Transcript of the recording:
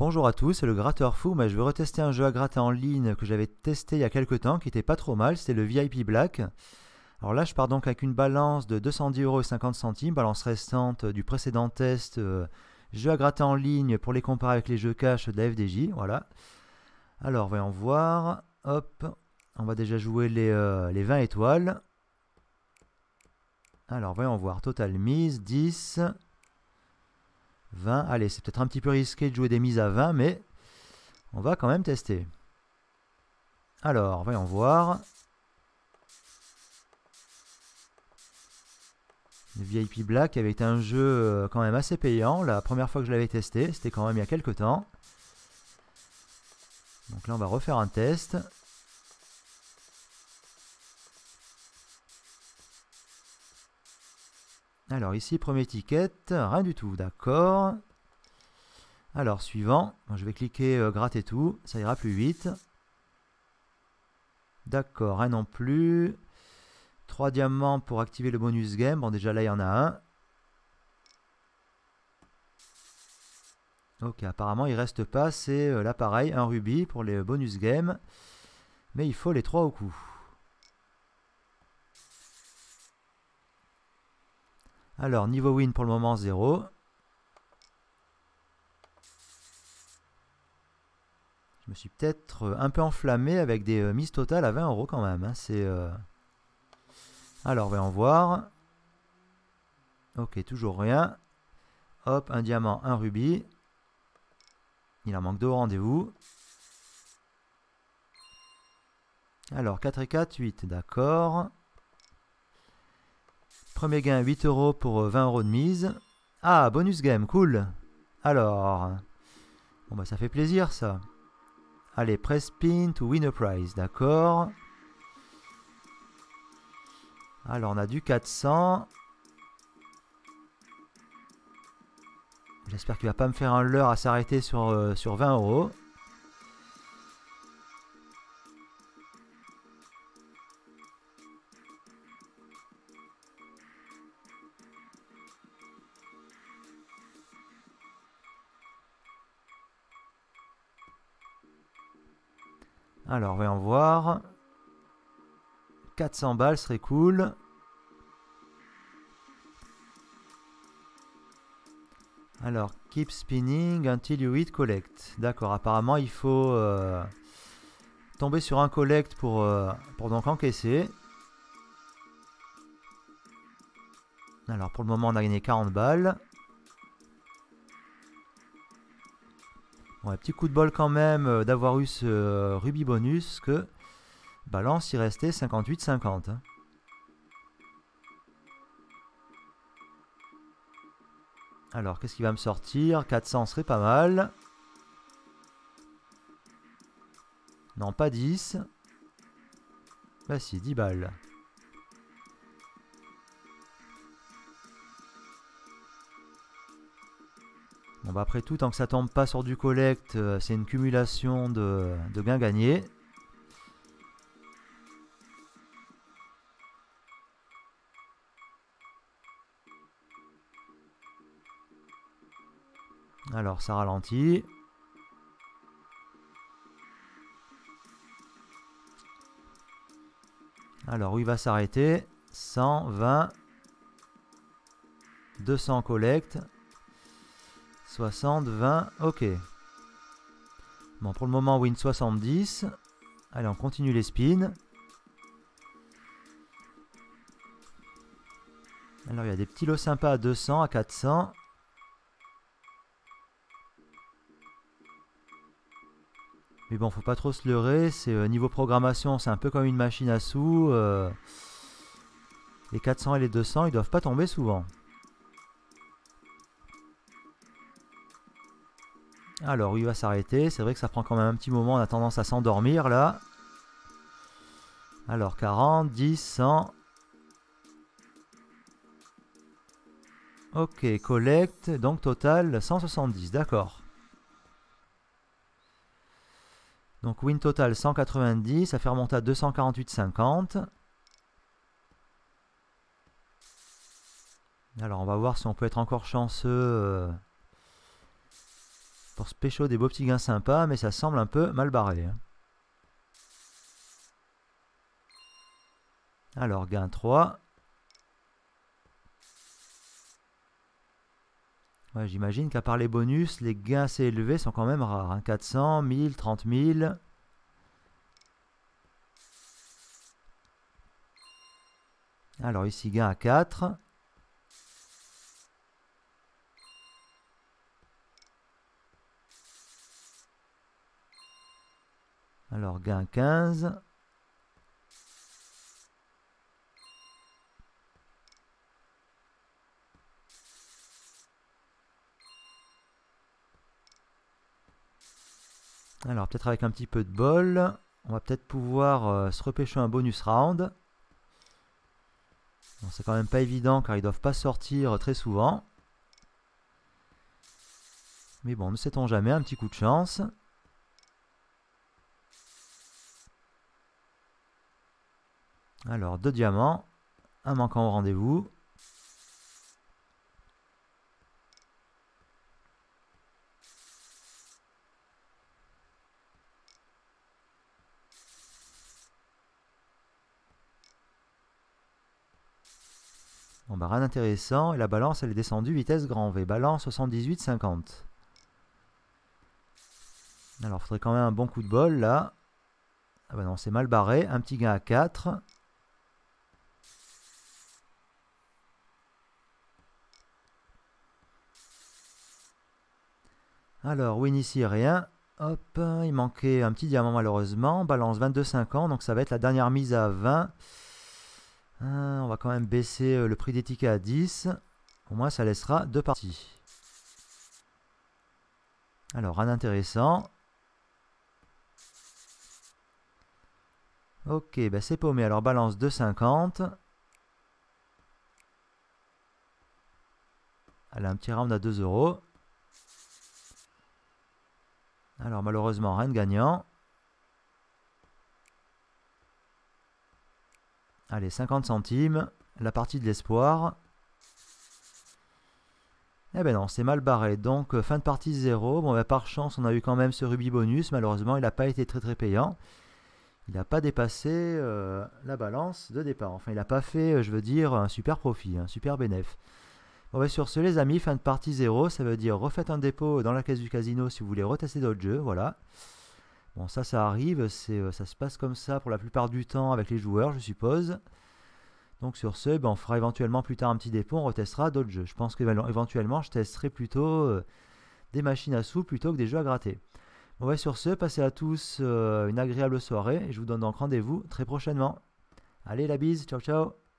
Bonjour à tous, c'est le gratteur fou, mais je veux retester un jeu à gratter en ligne que j'avais testé il y a quelques temps, qui était pas trop mal, c'était le VIP Black. Alors là, je pars donc avec une balance de 210,50€, balance restante du précédent test, euh, jeu à gratter en ligne pour les comparer avec les jeux cash de la FDJ, voilà. Alors, voyons voir, hop, on va déjà jouer les, euh, les 20 étoiles. Alors, voyons voir, total mise, 10... 20. Allez, c'est peut-être un petit peu risqué de jouer des mises à 20, mais on va quand même tester. Alors, voyons voir. VIP Black avait un jeu euh, quand même assez payant. La première fois que je l'avais testé, c'était quand même il y a quelques temps. Donc là, on va refaire un test. Alors ici, première étiquette, rien du tout, d'accord. Alors suivant, je vais cliquer euh, gratter tout, ça ira plus vite. D'accord, rien non plus. Trois diamants pour activer le bonus game. Bon déjà là il y en a un. Ok, apparemment il reste pas, c'est euh, l'appareil, un rubis pour les bonus game. Mais il faut les trois au coup. Alors, niveau win pour le moment, 0. Je me suis peut-être euh, un peu enflammé avec des euh, mises totales à 20 euros quand même. Hein. C'est. Euh, alors, voyons voir. Ok, toujours rien. Hop, un diamant, un rubis. Il en manque deux rendez-vous. Alors, 4 et 4, 8, d'accord. Premier gain 8 euros pour 20 euh, euros de mise. Ah, bonus game, cool. Alors, bon bah ça fait plaisir ça. Allez, press spin to win a prize, d'accord. Alors on a du 400. J'espère qu'il va pas me faire un leurre à s'arrêter sur, euh, sur 20 euros. Alors, voyons voir. 400 balles serait cool. Alors, keep spinning until you hit collect. D'accord, apparemment il faut euh, tomber sur un collect pour, euh, pour donc encaisser. Alors pour le moment on a gagné 40 balles. Un petit coup de bol quand même euh, d'avoir eu ce euh, rubis bonus que balance il restait 58-50. Hein. Alors, qu'est-ce qui va me sortir? 400 serait pas mal. Non, pas 10. Bah si, 10 balles. Bah après tout, tant que ça tombe pas sur du collect, euh, c'est une cumulation de, gains gagnés. Alors ça ralentit. Alors où il va s'arrêter 120 200 collecte 60, 20, ok. Bon, pour le moment, win 70. Allez, on continue les spins. Alors, il y a des petits lots sympas à 200, à 400. Mais bon, faut pas trop se leurrer. C'est euh, niveau programmation, c'est un peu comme une machine à sous. Euh. les 400 et les 200, ils doivent pas tomber souvent. Alors, il va s'arrêter. C'est vrai que ça prend quand même un petit moment. On a tendance à s'endormir là. Alors, 40, 10, 100. Ok, collecte. Donc, total 170. D'accord. Donc, win total 190. Ça fait remonter à 248,50. Alors, on va voir si on peut être encore chanceux. Pour se pécho des beaux petits gains sympas, mais ça semble un peu mal barré. Hein. Alors, gain 3. J'imagine qu'à part les bonus, les gains assez élevés sont quand même rares. 400, 1000, 30 000. Alors ici, gain à 4. Alors gain 15. Alors peut-être avec un petit peu de bol, on va peut-être pouvoir euh, se repêcher un bonus round. c'est quand même pas évident car ils doivent pas sortir très souvent. Mais bon, ne sait-on jamais, un petit coup de chance. Alors, deux diamants, un manquant au rendez-vous. Bon bah rien d'intéressant, et la balance elle est descendue vitesse grand V, balance 78-50. Alors faudrait quand même un bon coup de bol là. Ah bah non, c'est mal barré, un petit gain à 4. Alors, win ici, rien. Hop, il manquait un petit diamant malheureusement. Balance 22,50, donc ça va être la dernière mise à 20. Hein, on va quand même baisser euh, le prix des tickets à 10. Au moins, ça laissera deux parties. Alors, un intéressant. Ok, bah c'est paumé. Alors, balance 2,50. Allez, un petit round à 2 euros. Alors malheureusement, rien de gagnant. Allez, 50 centimes. La partie de l'espoir. Eh ben non, c'est mal barré. Donc fin de partie 0. Bon, ben, par chance, on a eu quand même ce rubis bonus. Malheureusement, il n'a pas été très très payant. Il n'a pas dépassé euh, la balance de départ. Enfin, il n'a pas fait, euh, je veux dire, un super profit, un super bénéfice. Bah sur ce les amis, fin de partie 0, ça veut dire refaites un dépôt dans la caisse du casino si vous voulez retester d'autres jeux, voilà. Bon ça ça arrive, euh, ça se passe comme ça pour la plupart du temps avec les joueurs je suppose. Donc sur ce, ben, on fera éventuellement plus tard un petit dépôt, on retestera d'autres jeux. Je pense qu'éventuellement je testerai plutôt euh, des machines à sous plutôt que des jeux à gratter. Bon bah sur ce, passez à tous euh, une agréable soirée et je vous donne donc rendez-vous très prochainement. Allez la bise, ciao ciao